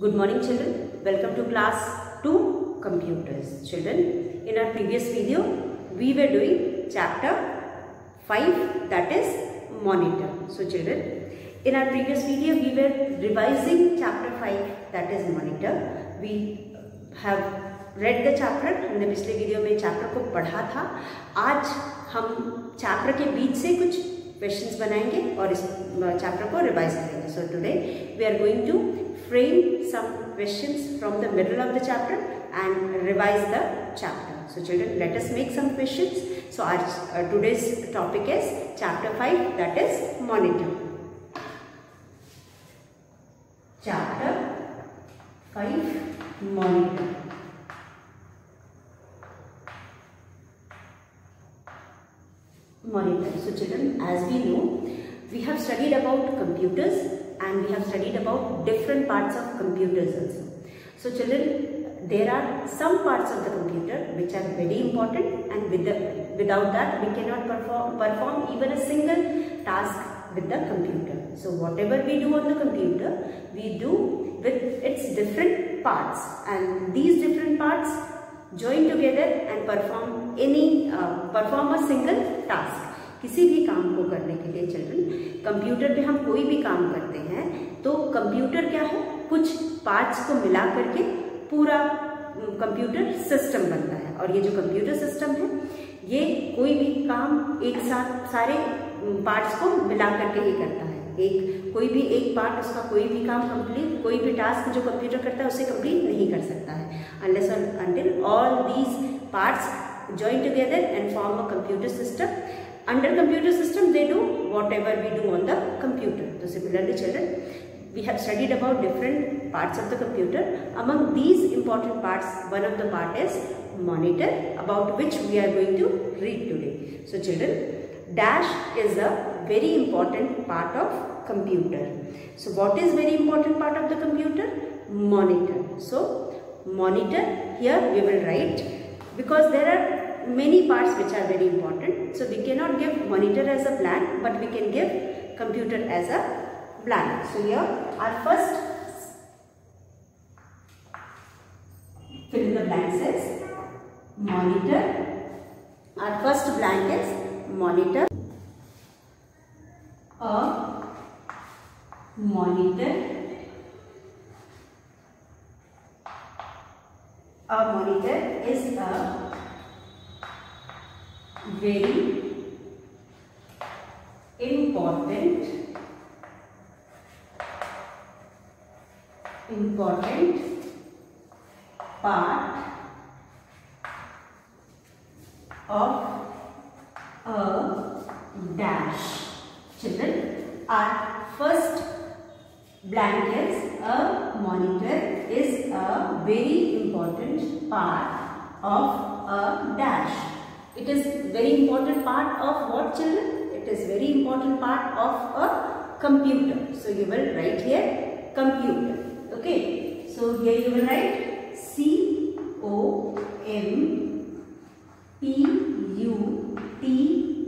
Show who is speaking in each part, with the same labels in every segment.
Speaker 1: Good morning children. Welcome to class 2 computers. Children, in our previous video we were doing chapter 5 that is monitor. So children, in our previous video we were revising chapter 5 that is monitor. We have read the chapter हमने पिछले video में chapter को पढ़ा था आज हम chapter के बीच से कुछ क्वेश्चंस बनाएँगे और इस चैप्टर को रिवाइज करेंगे so today we are going to frame some questions from the middle of the chapter and revise the chapter. So children, let us make some questions. So our, uh, today's topic is chapter 5 that is monitor. Chapter 5 monitor. Monitor. So children, as we know, we have studied about computers and we have studied about different parts of computers also. So children, there are some parts of the computer which are very important and with the, without that we cannot perform, perform even a single task with the computer. So whatever we do on the computer, we do with its different parts and these different parts join together and perform any, uh, perform a single task. किसी भी काम को करने के लिए children computer पे हम कोई भी काम करते हैं तो कंप्यूटर क्या है? कुछ पार्ट्स को मिला करके पूरा कंप्यूटर सिस्टम बनता है। और ये जो कंप्यूटर सिस्टम है, ये कोई भी काम एक साथ, सारे पार्ट्स को मिला करके ही करता है। एक, कोई भी एक पार्ट उसका कोई भी काम कंप्लीट, कोई भी टास्क जो कंप्यूटर करता है, उसे कंप्लीट नहीं कर सकता है। Unless all these parts join together and form a computer system under computer system they do whatever we do on the computer. So similarly children we have studied about different parts of the computer. Among these important parts one of the part is monitor about which we are going to read today. So children dash is a very important part of computer. So what is very important part of the computer? Monitor. So monitor here we will write because there are many parts which are very important. So we cannot give monitor as a blank but we can give computer as a blank. So here our first fill in the blank says monitor. Our first blank is monitor. A monitor a monitor is a very important important part of a dash. Children our first blank is a monitor is a very important part of a dash it is very important part of what children? It is very important part of a computer. So you will write here computer. Okay. So here you will write C O M P U T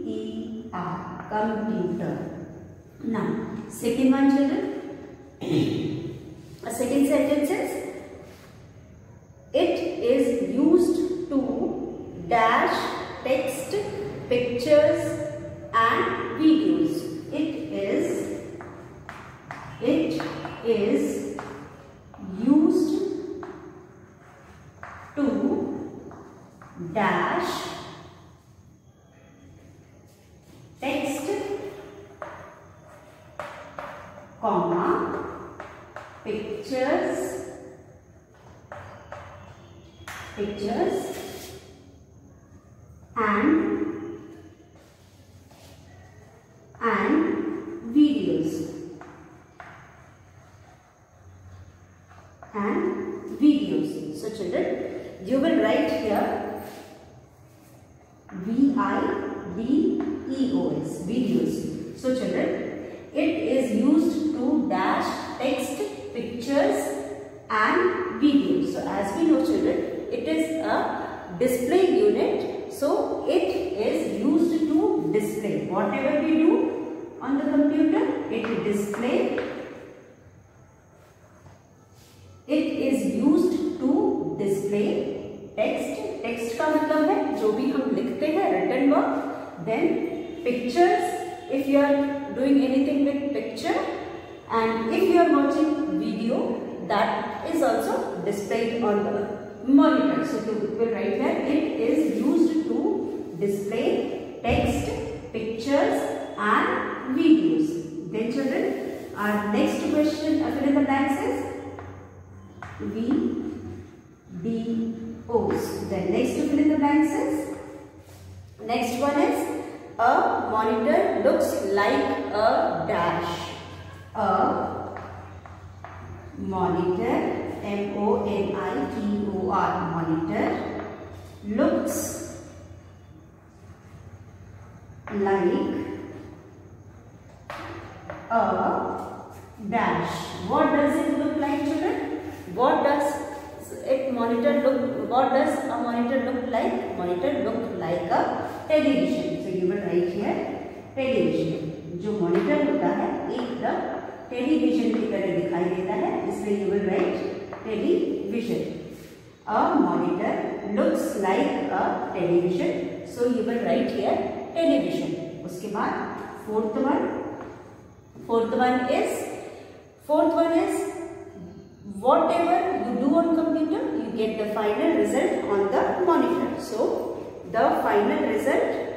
Speaker 1: E R computer. Now second one children. a second sentence is it is used to dash text, pictures and videos. It is, it is used to dash text, comma, pictures, pictures and and videos. And videos. So children you will write here v i d e o s videos so children it is used to dash text pictures and videos so as we know children it is a display unit So it is used to display. Whatever we do on the computer, it display it is used to display text text का मतलब है जो भी हम लिखते हैं written work then pictures if you are doing anything with picture and if you are watching video that is also displayed on the monitor so you will write here it is used to display text pictures and videos then children our next question uh, fill V D O's. Then next to fill in the blanks is next one is a monitor looks like a dash. A monitor M O N I T O R monitor looks like a dash. What does it look like children? what does a monitor look like? Monitor looked like a television. So you will write here television. जो monitor होता है, एकदम television की तरह दिखाई देता है, इसलिए you will write television a monitor looks like a television so you will write here television उसके बाद fourth one fourth one is fourth one is whatever you do on computer get the final result on the monitor. So the final result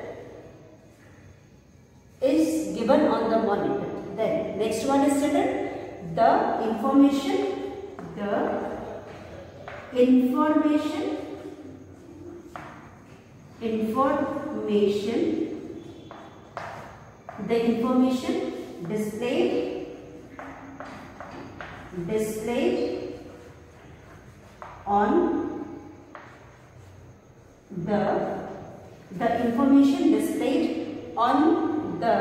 Speaker 1: is given on the monitor. Then next one is written. The information the information information the information displayed displayed on the the information displayed on the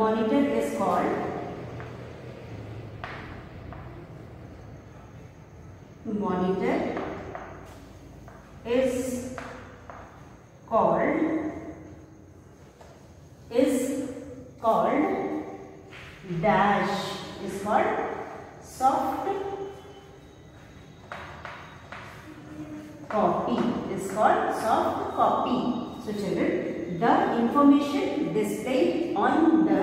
Speaker 1: monitor is called monitor is called is called dash is called soft copy is called soft copy so children the information displayed on the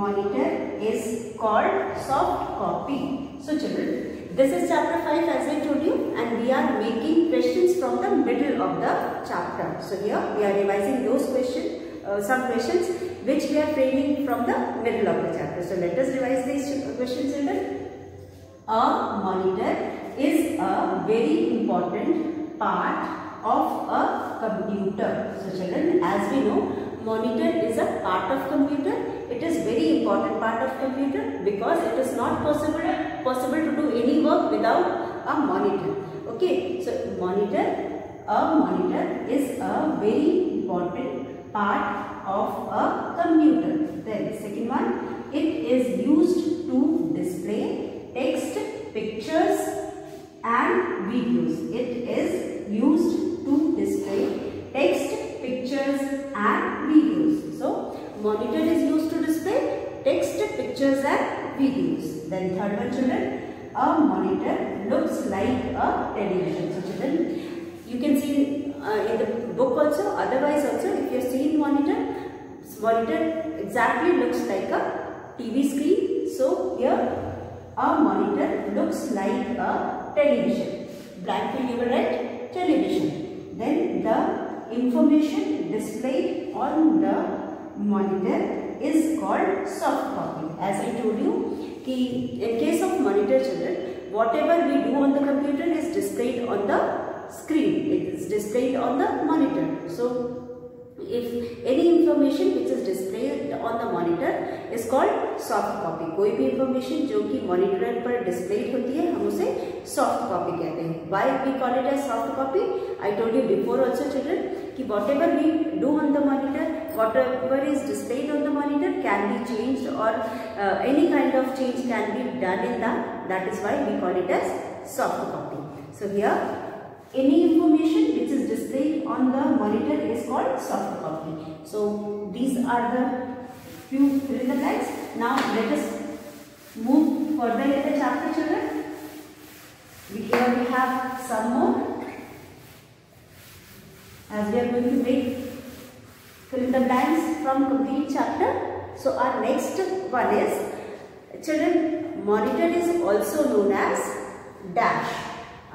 Speaker 1: monitor is called soft copy so children this is chapter 5 as I told you and we are making questions from the middle of the chapter so here we are revising those questions uh, some questions which we are framing from the middle of the chapter. So let us revise these questions children. A monitor is a very important part of a computer. So children as we know monitor is a part of computer. It is very important part of computer because it is not possible possible to do any work without a monitor. Okay, so monitor a monitor is a very important part of a computer. Then second one, it is used to display text, pictures and videos. It is used to display text, pictures and videos. So, monitor is used to display text, pictures and videos. Then third one children, a monitor looks like a television. So children, you can see uh, in the book also, otherwise also if you have seen monitor, monitor exactly looks like a TV screen. So here a monitor looks like a television. Blank fill you write television. Then the information displayed on the monitor is called soft copy. As I told you, ki in case of monitor children, whatever we do on the computer is displayed on the screen. It is displayed on the monitor. So if any information which is displayed on the monitor is called soft copy कोई भी information जो कि monitor पर display होती है, हम उसे soft copy कहते हैं। Why we call it as soft copy I told you before also children कि whatever we do on the monitor whatever is displayed on the monitor can be change और any kind of change can be done in that that is why we call it as soft copy so here any information which is displayed on the monitor is called soft copy. So these are the few fill in the blanks. Now let us move further in the chapter children. We here we have some more as we are going to make fill the blanks from complete chapter. So our next one is children monitor is also known as dash.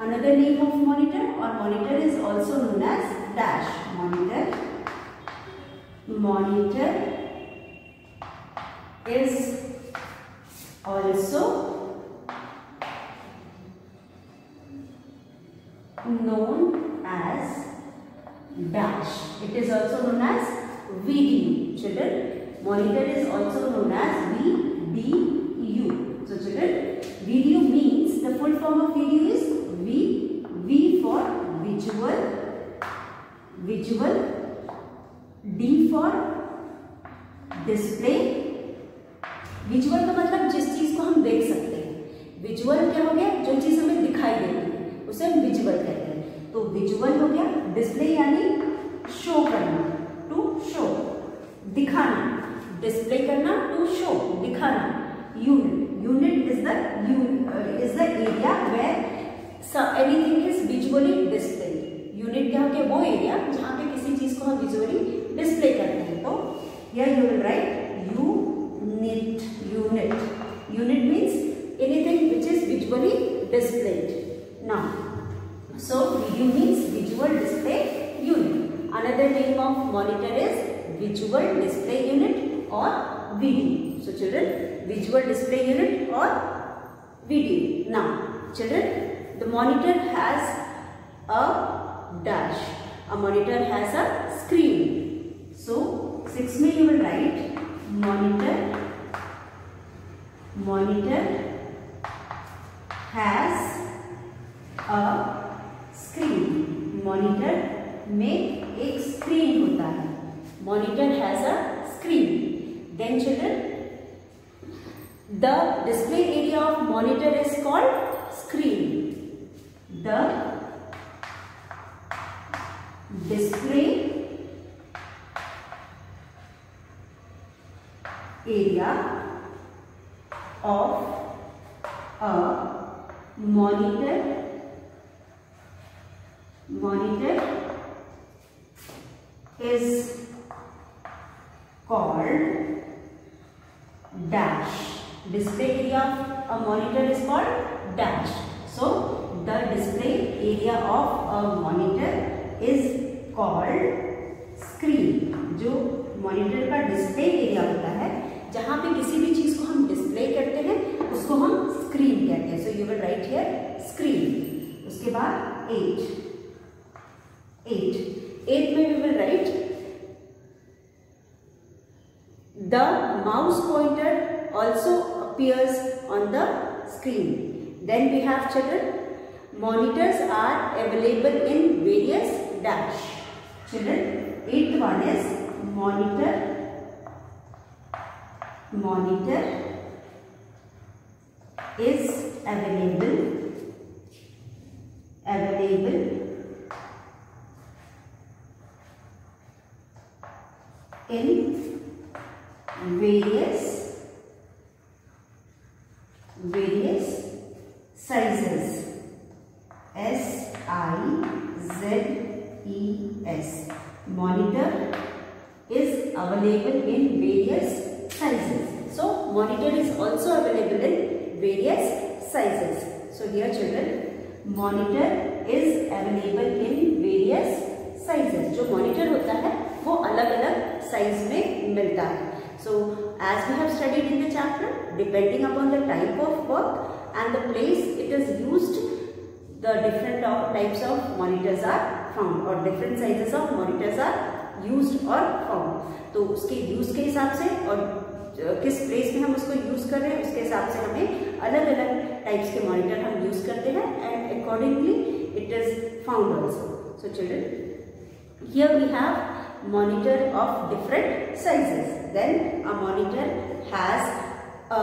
Speaker 1: Another name of monitor or monitor is also known as dash. Monitor monitor is also known as dash. It is also known as VDU. Children, monitor is also known as VDU. So children, VDU means the full form of VDU is V. V for visual, visual, D for display. Visual का मतलब जिस चीज़ को हम देख सकते हैं visual क्या हो गया जो चीज़ हमें दिखाई देती है उसे हम विजुअल कहते हैं तो विजुअल हो गया डिस्प्ले यानी शो करना टू शो दिखाना डिस्प्ले करना टू शो दिखाना unit unit is the is the area where anything is visually display unit क्या होती वो एरिया जहाँ पे किसी चीज़ को हम विजुअली डिस्प्ले करते हैं। तो या you will write you neat unit unit means anything which is visually displayed now so you means visual display unit another name of monitor is visual display unit और video so children visual display unit और video now children The monitor has a dash. A monitor has a screen. So, 6 me you will write monitor, monitor has a screen. Monitor में एक screen होता है. Monitor has a screen. Then children, the display area of monitor is called screen. the display area of a monitor monitor is called dash. Display area of a monitor is called dash. So the display area of a monitor is called screen. जो monitor का display area होता है जहाँ पे किसी भी चीज़ को हम डिस्प्ले करते हैं उसको हम स्क्रीन कहते हैं so you will write here screen उसके बाद एट 8. 8 में we will write the mouse pointer also appears on the screen. Then we have children. Monitors are available in various dash. Children, eighth one is monitor. Monitor is available. Available in various various sizes S monitor is available in various sizes so monitor is also available in various sizes so here children monitor is available in various sizes जो monitor होता है वो अलग अलग size में मिलता है so as we have studied in the chapter depending upon the type of work and the place it is used the different types of monitors are found और different sizes of monitors are used और found तो उसके use के हिसाब से और किस place में हम उसको यूज़ कर रहे हैं, उसके हिसाब से हमें अलग अलग टाइप्स के मॉनिटर हम यूज़ करते हैं and accordingly it is found also so children here we have monitor of different sizes. Then a monitor has a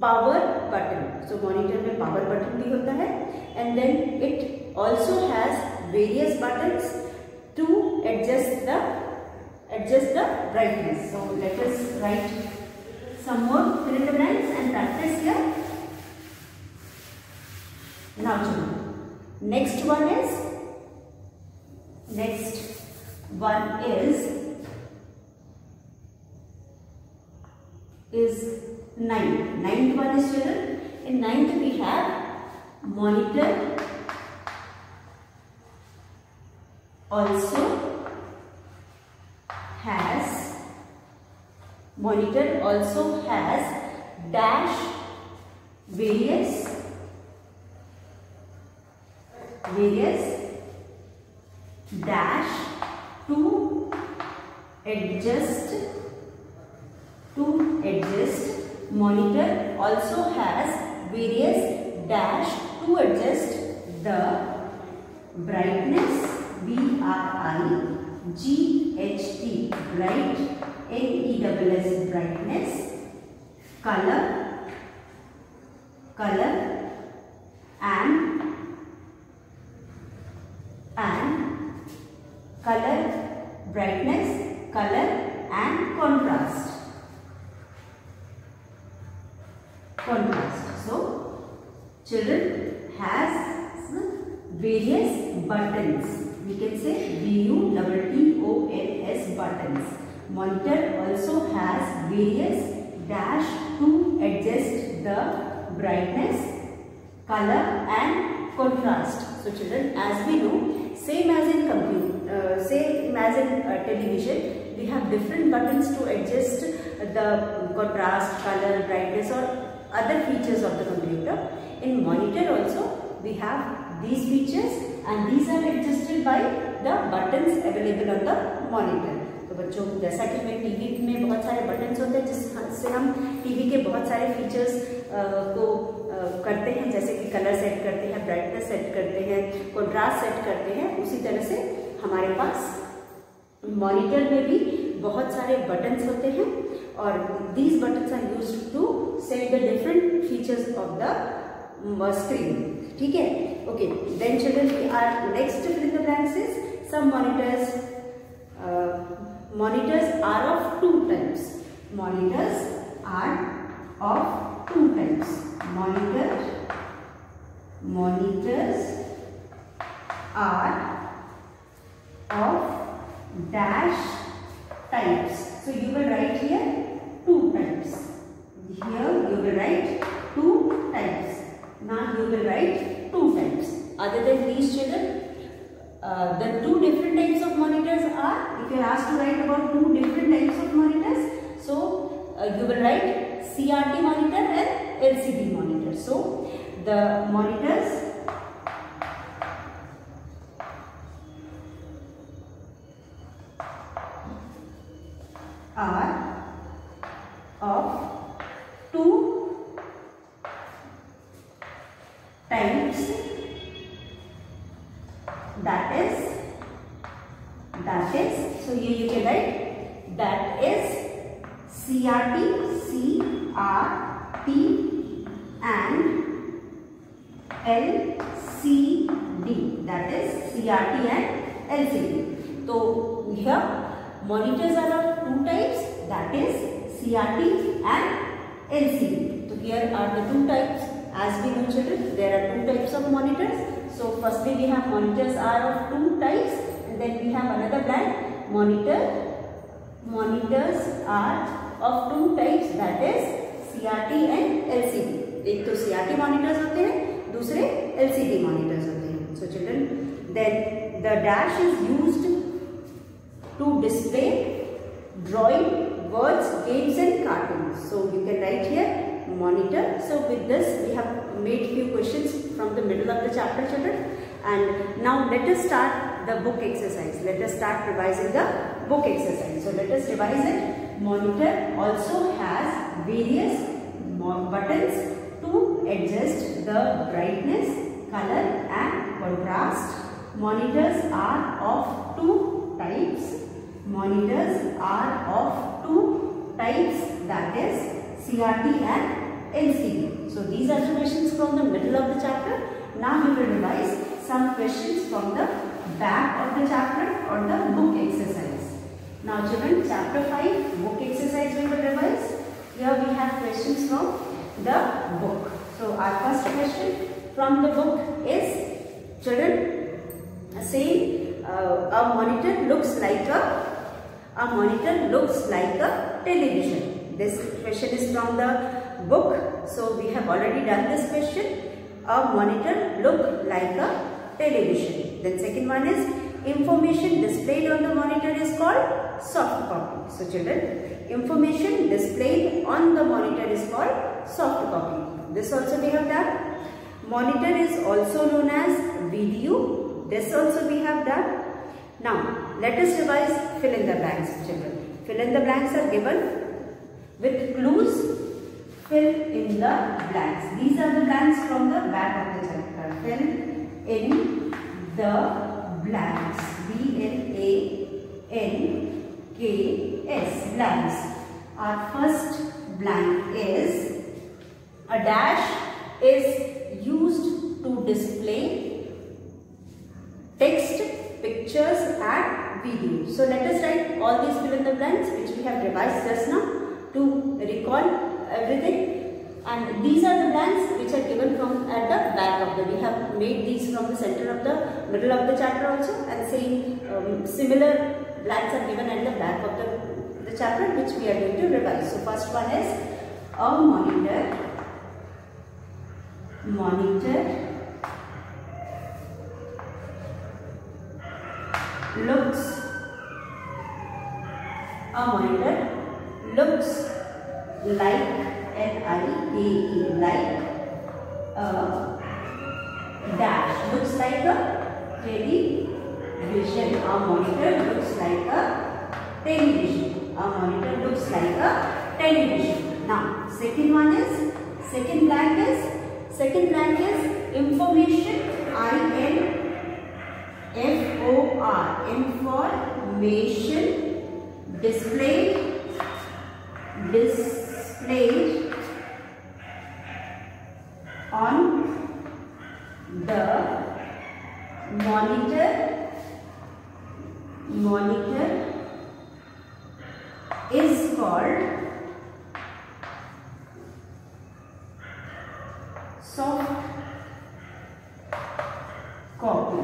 Speaker 1: power button. So, monitor में पावर बटन भी होता है and then it also has various buttons to adjust the adjust the brightness. So let us write some more the blanks and practice here. Now next one is, next one is, is ninth. Ninth one is children. In ninth we have monitor also has monitor also has dash various various dash to adjust to adjust monitor also has various dash to adjust the brightness B R I G H T bright N E W S brightness color color and and color brightness color and contrast. Contrast. So children has various buttons we can say B U T T O N S buttons. Monitor also has various dash to adjust the brightness color and contrast. So children as we know same as in computer uh, same as in uh, television we have different buttons to adjust the contrast color brightness or other features of the computer. In monitor also we have these features and these are adjusted by the buttons available on the monitor. तो बच्चों, जैसा कि हमें TV में बहुत सारे buttons होते हैं जिससे हम टीवी के बहुत सारे फीचर्स को करते हैं, जैसे कि कलर सेट करते हैं ब्राइटनेस सेट करते हैं कंट्रास्ट सेट करते हैं, उसी तरह से हमारे पास मॉनिटर में भी बहुत सारे बटन्स होते हैं। और these buttons are use to set the different features of the screen ठीक है? Okay, then children, we are next fill in the blanks is some monitors. Uh, monitors are of two types. Monitors are of two types. Monitor, monitors are of dash types. So you will write here two types. Here you will write two types. Now you will write two types. Other than these children, uh, the two different types of monitors are, if you are asked to write about two different types of monitors, so uh, you will write CRT monitor and LCD monitor. So, the monitors we have monitors are of two types and then we have another blank monitor. Monitors are of two types that is CRT and LCD. एक तो CRT monitors होते हैं दूसरे LCD monitors होते हैं. So children then the dash is used to display drawing words, games and cartoons. So you can write here monitor. So with this we have made few questions from the middle of the chapter children and now let us start the book exercise. Let us start revising the book exercise. So let us revise it. Monitor also has various buttons to adjust the brightness, color and contrast. Monitors are of two types. Monitors are of two types that is CRT and LCD. So these are the questions from the middle of the chapter. Now we will revise some questions from the back of the chapter or the book exercise. Now children, chapter 5 book exercise we will revise. Here we have questions from the book. So our first question, from the book is children saying uh, a monitor looks like a a monitor looks like a television. This question is from the book. So we have already done this question. A monitor look like a television. Then second one is information displayed on the monitor is called soft copy. So children, information displayed on the monitor is called soft copy. This also we have done. Monitor is also known as VDU. This also we have done. Now, let us revise fill in the blanks children. Fill in the blanks are given with clues. Fill in the blanks. These are the blanks from the back of the chapter. Fill in the blanks. B-L-A-N-K-S. Blanks. Our first blank is a dash is used to display text, pictures and video. So let us write all these fill in the blanks which we have revised just now to recall everything. And these are the blanks which are given from at the back of the. We have made these from the center of the middle of the chapter also and same um, similar blanks are given at the back of the, the chapter which we are going to revise. So first one is a monitor monitor looks a monitor looks like L-I-A-E like a dash looks like a television a monitor looks like a television a monitor looks like a television now second one is second blank is Second blank is information I N F O R information displayed displayed on the monitor monitor is called soft copy.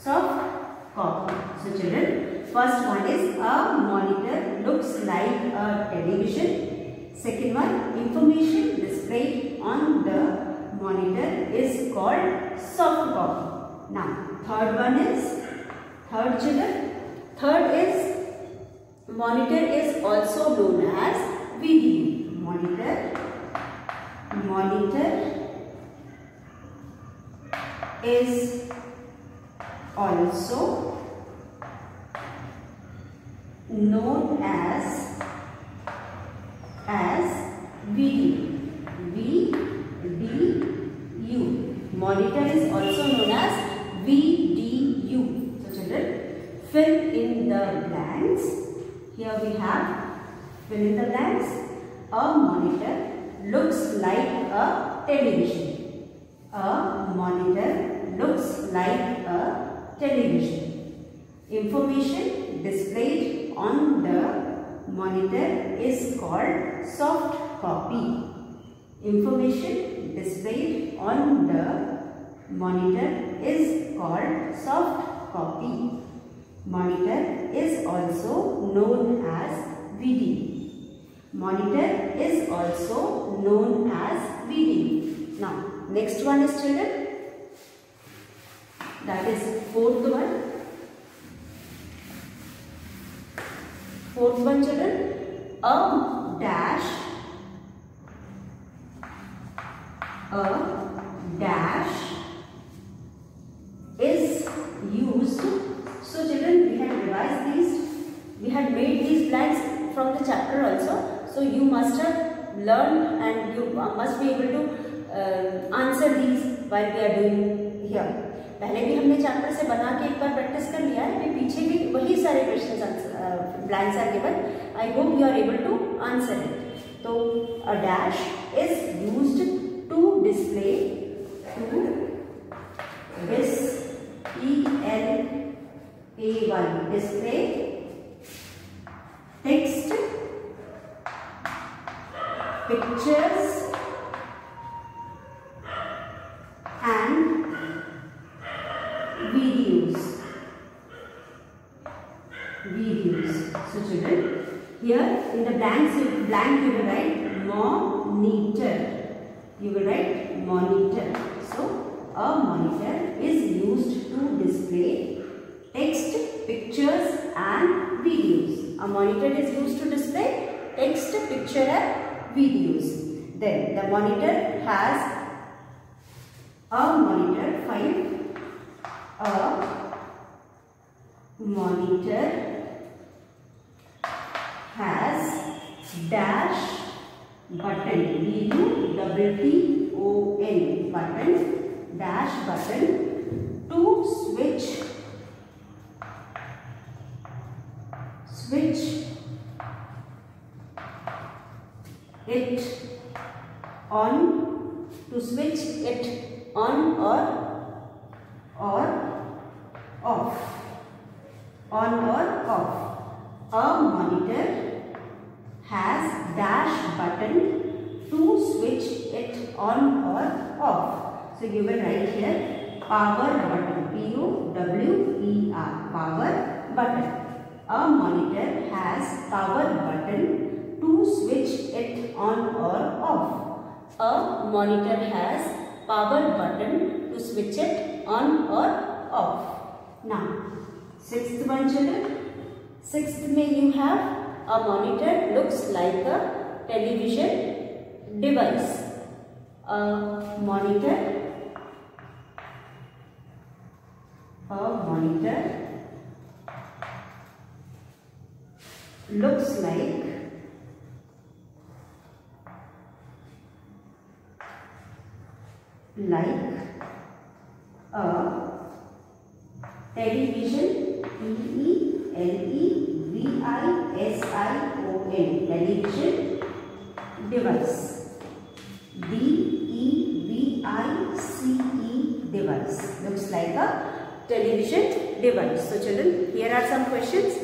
Speaker 1: Soft copy. So children, first one is a monitor looks like a television. Second one, information displayed on the monitor is called soft copy. Now, third one is, third children, third is monitor is also known as VDU. Monitor monitor is also known as as VDU v d u. Monitor is also known as vdu so children fill in the blanks. Here we have fill in the blanks. A monitor looks like a television. A monitor looks like a television. Information displayed on the monitor is called soft copy. Information displayed on the monitor is called soft copy. Monitor is also known as VDU. Monitor is also known as VDU. Now, next one is children. That is fourth one. Fourth one children. A dash. A dash is used. So children, we had revised these. We had made these blanks from the chapter also. So you must have learned and you must be able to uh, answer these while we are doing here. पहले भी हमने chapter से बना के एक बार practice कर लिया है पीछे भी वही सारे question blanks are given I hope you are able to answer it तो a dash is used to display to this E L A Y display text pictures videos. Videos. So children, here in the blanks, you, blank you will write monitor. You will write monitor. So a monitor is used to display text, pictures and videos. A monitor is used to display text, picture and videos. Then the monitor has a monitor 5 a monitor has dash button D U double T O N button dash button to switch switch it on to switch it on or off on or off a monitor has dash button to switch it on or off so you will write here power button p u w e r power button a monitor has power button to switch it on or off a monitor has power button to switch it on or off. Now, sixth one children. Sixth may you have a monitor looks like a television device. A monitor, a monitor looks like like a television T E L E V I S I O N television device D E V I C E device looks like a television device so children here are some questions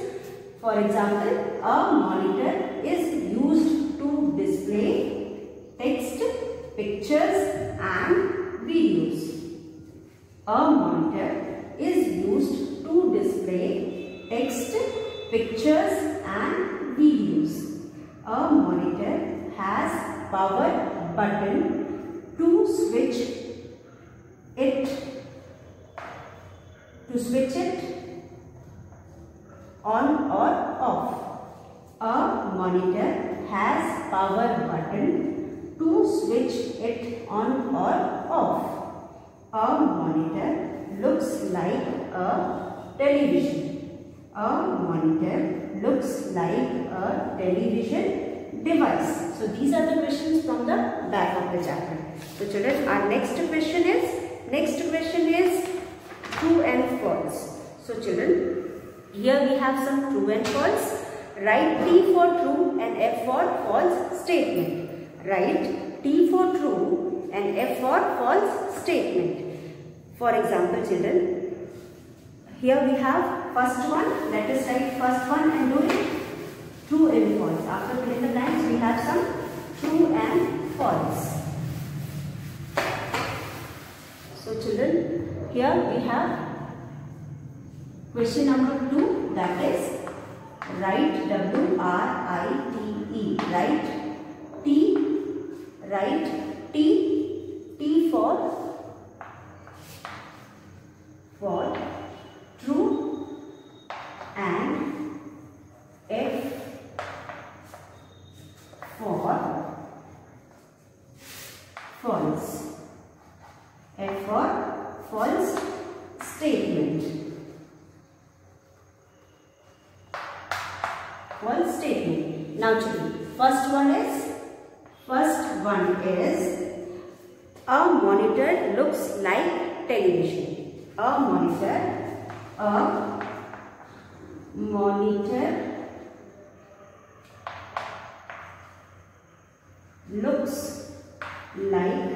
Speaker 1: for example a monitor is used to display text pictures and videos. A monitor is used to display text, pictures and videos. A monitor has power button to switch it to switch it on or off. A monitor has power button to switch it on or off. A monitor looks like a television. A monitor looks like a television device. So these are the questions from the back of the chapter. So children, our next question is, next question is true and false. So children, here we have some true and false. Write T for true and F for false statement. Write T for true and F for false statement. For example, children, here we have first one. Let us write first one and do it true and false. After filling the blanks, we have some true and false. So, children, here we have question number two. That is write W R I T E. Write T. Write T. T for is a monitor looks like television a monitor, a monitor looks like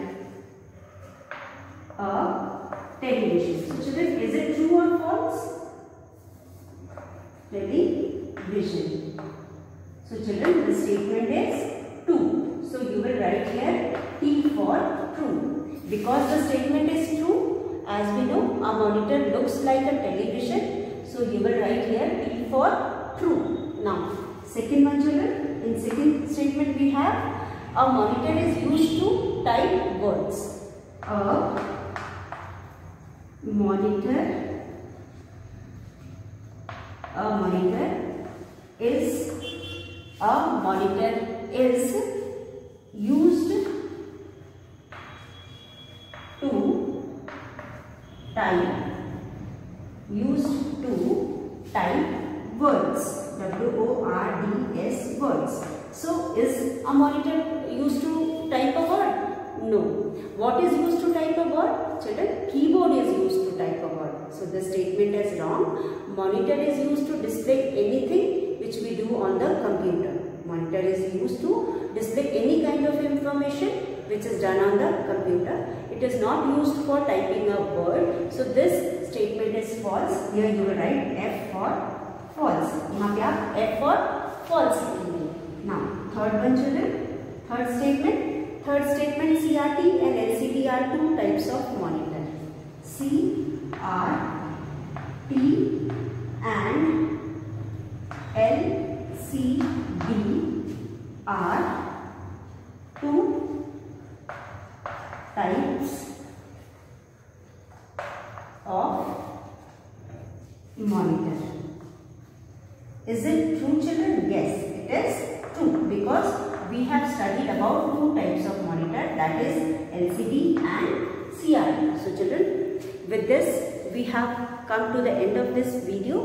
Speaker 1: a television. So children, is it true or false? Television. So children, the statement is monitor looks like a television. So you will write here T for true. Now second one children. In second statement we have a monitor is used to type words. A monitor a monitor is a monitor is used to type used to type words w o r d s words so is a monitor used to type a word no what is used to type a word children keyboard is used to type a word so the statement is wrong monitor is used to display anything which we do on the computer monitor is used to display any kind of information which is done on the computer. It is not used for typing a word. So this statement is false. Here you will write F for false. यहाँ पे आप F for false लिखेंगे. Now third one चले third statement third statement C R T and L C T are two types of monitor C R T and L C D are two types of monitor is it true children guess it is we have studied about two types of monitor that is LCD and CRT. So children, with this we have come to the end of this video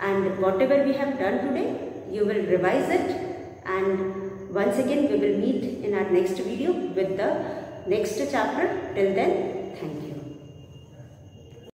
Speaker 1: and whatever we have done today, you will revise it and once again we will meet in our next video with the next chapter. Till then.